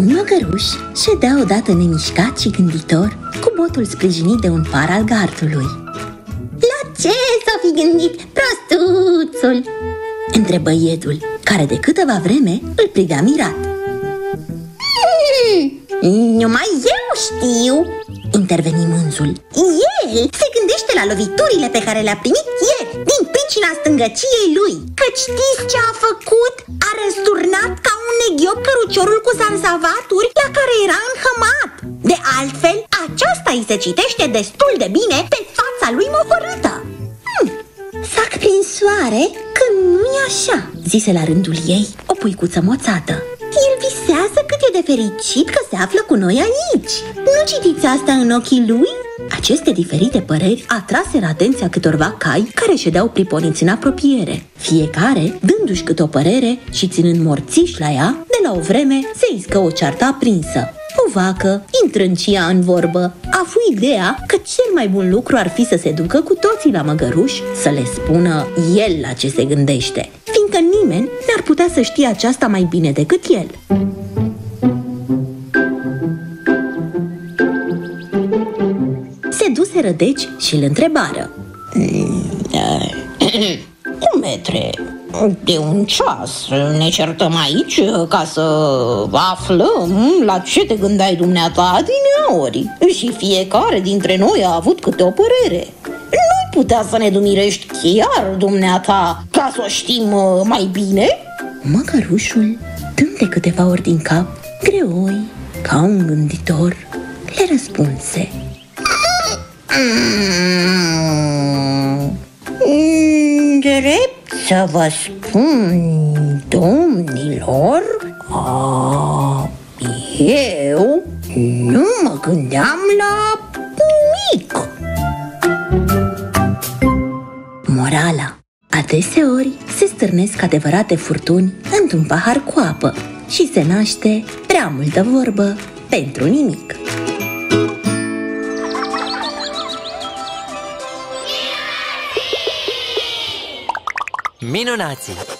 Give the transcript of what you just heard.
măgăruș ședea odată nemișcat și gânditor, cu botul sprijinit de un par al gardului. La ce s-a fi gândit prostuțul? Întrebă iedul, care de câteva vreme îl privea mirat. Hmm, numai eu știu Interveni mânzul El se gândește la loviturile pe care le-a primit ieri Din pricina stângăciei lui Că știți ce a făcut? A răsturnat ca un neghiop căruciorul cu zarzavaturi la care era înhămat. De altfel, aceasta îi se citește destul de bine pe fața lui mohorâtă. Hmm, Fac prin soare că nu-i așa Zise la rândul ei o puicuță moțată. El visează cât e de fericit că se află cu noi aici. Nu citiți asta în ochii lui? Aceste diferite păreri atraseră atenția câtorva cai care ședeau priponiți în apropiere. Fiecare dându-și câte o părere și ținând morțiș la ea De la o vreme se iscă o ceartă aprinsă. O vacă, intrând și ea în vorbă, fu ideea că cel mai bun lucru ar fi să se ducă cu toții la măgăruș să le spună el la ce se gândește, fiindcă nimeni n-ar putea să știe aceasta mai bine decât el. Se duseră deci și îl întrebară. Metre, de un ceas ne certăm aici ca să aflăm la ce te gândeai dumneata din ori Și fiecare dintre noi a avut câte o părere Nu putea să ne dumirești chiar dumneata ca să o știm uh, mai bine? Măcărușul, dând de câteva ori din cap, greoi, ca un gânditor, le răspunse mm, Drept să vă spun, domnilor, a, eu nu mă gândeam la nimic. Morala Adeseori se stârnesc adevărate furtuni într-un pahar cu apă și se naște prea multă vorbă pentru nimic. Minunati.